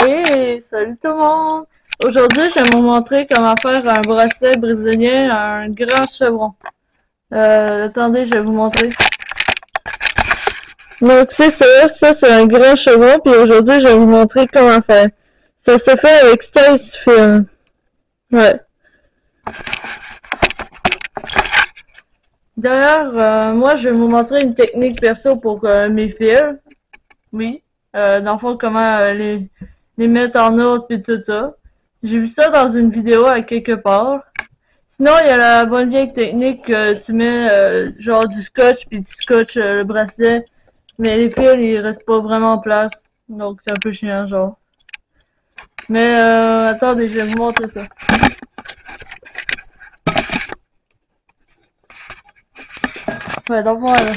Hey, salut tout le monde! Aujourd'hui, je vais vous montrer comment faire un bracelet brésilien à un grand chevron. Euh, attendez, je vais vous montrer. Donc c'est ça, ça c'est un grand chevron, puis aujourd'hui je vais vous montrer comment faire. Ça se fait avec 16 fils. Ouais. D'ailleurs, euh, moi je vais vous montrer une technique perso pour euh, mes fils. Oui. Euh, dans le fond, comment euh, les, les mettre en ordre et tout ça. J'ai vu ça dans une vidéo à quelque part. Sinon, il y a la bonne vieille technique que tu mets euh, genre du scotch puis tu scotches euh, le bracelet. Mais les fils, ils restent pas vraiment en place. Donc c'est un peu chiant genre. Mais euh, attendez, je vais vous montrer ça. Ouais, donc voilà.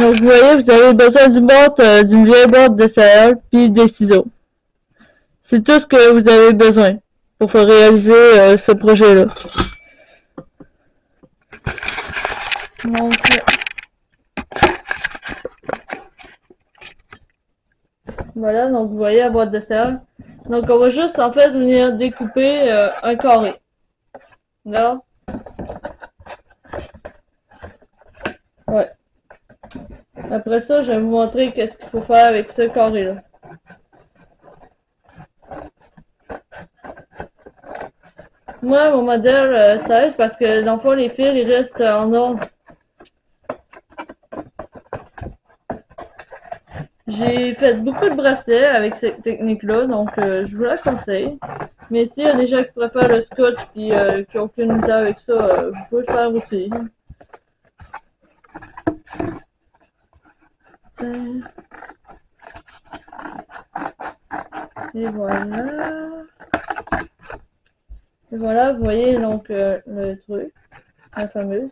Donc vous voyez, vous avez besoin d'une boîte, euh, d'une vieille boîte de sel, puis des ciseaux. C'est tout ce que vous avez besoin pour faire réaliser euh, ce projet-là. Donc, voilà, donc vous voyez la boîte de sel. Donc on va juste en fait venir découper euh, un carré. Là. Ouais. Après ça, je vais vous montrer qu'est-ce qu'il faut faire avec ce carré-là. Moi, mon modèle, euh, ça aide parce que dans le fond, les fils, ils restent en ordre. J'ai fait beaucoup de bracelets avec cette technique-là, donc euh, je vous la conseille. Mais s'il y a des gens qui préfèrent le scotch puis euh, qui ont aucune misère avec ça, euh, vous pouvez le faire aussi. Et voilà. Et voilà, vous voyez donc euh, le truc, la fameuse.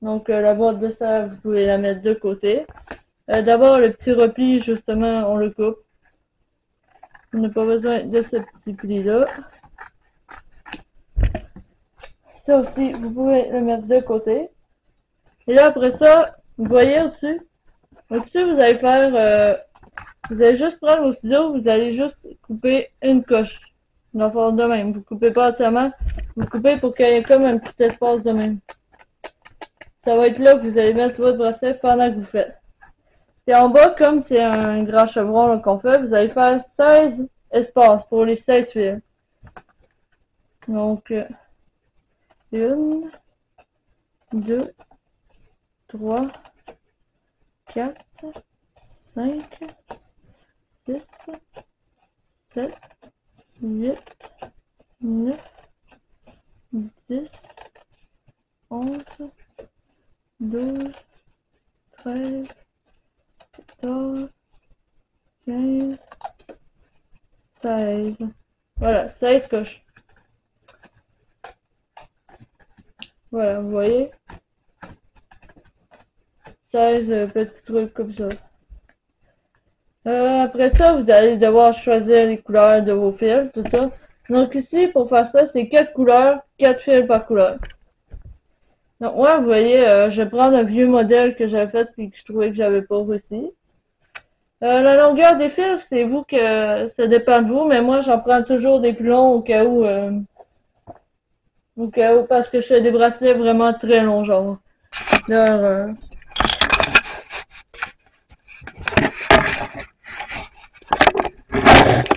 Donc euh, la boîte de sel, vous pouvez la mettre de côté. Euh, D'abord, le petit repli, justement, on le coupe. On n'a pas besoin de ce petit pli-là. Ça aussi, vous pouvez le mettre de côté. Et là, après ça, vous voyez au-dessus? Au-dessus, vous allez faire... euh, vous allez juste prendre vos ciseaux, vous allez juste couper une coche. Dans le de même. Vous coupez pas entièrement. Vous coupez pour qu'il y ait comme un petit espace de même. Ça va être là que vous allez mettre votre bracelet pendant que vous faites. Et en bas, comme c'est un grand chevron qu'on fait, vous allez faire 16 espaces pour les 16 fils. Donc, euh, une, deux, trois, quatre, cinq, six, sept, huit, neuf, dix, onze, douze, treize, quatorze, quinze, seize. Voilà, seize coches. Voilà, vous voyez? 16 euh, petits trucs comme ça. Euh, après ça, vous allez devoir choisir les couleurs de vos fils, tout ça. Donc ici, pour faire ça, c'est 4 couleurs, 4 fils par couleur. Donc moi, vous voyez, euh, je vais prendre un vieux modèle que j'avais fait et que je trouvais que j'avais pas réussi. La longueur des fils, c'est vous que ça dépend de vous, mais moi j'en prends toujours des plus longs au cas où au cas où parce que je fais des bracelets vraiment très longs genre.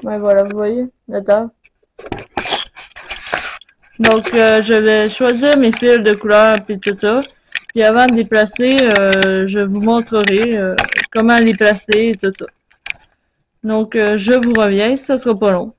Ouais, voilà, vous voyez, la table. Donc, euh, je vais choisir mes fils de couleur puis tout ça. Puis avant de les placer, euh, je vous montrerai euh, comment les placer et tout ça. Donc, je vous reviens, ça sera pas long.